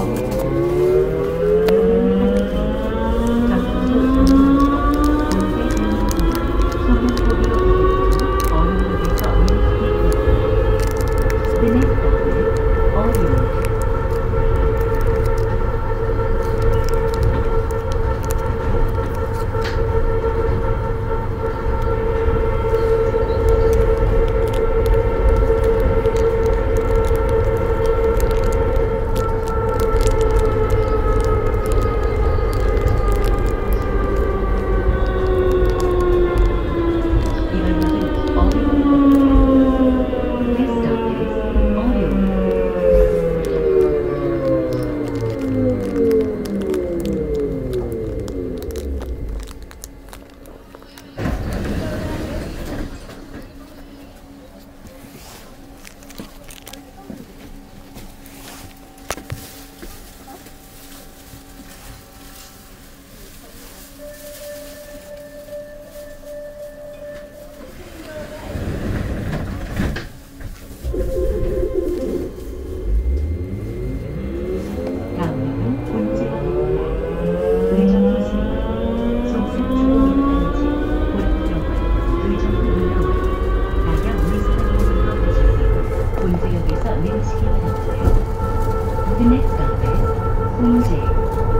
Paulo. The next stop is Queensay.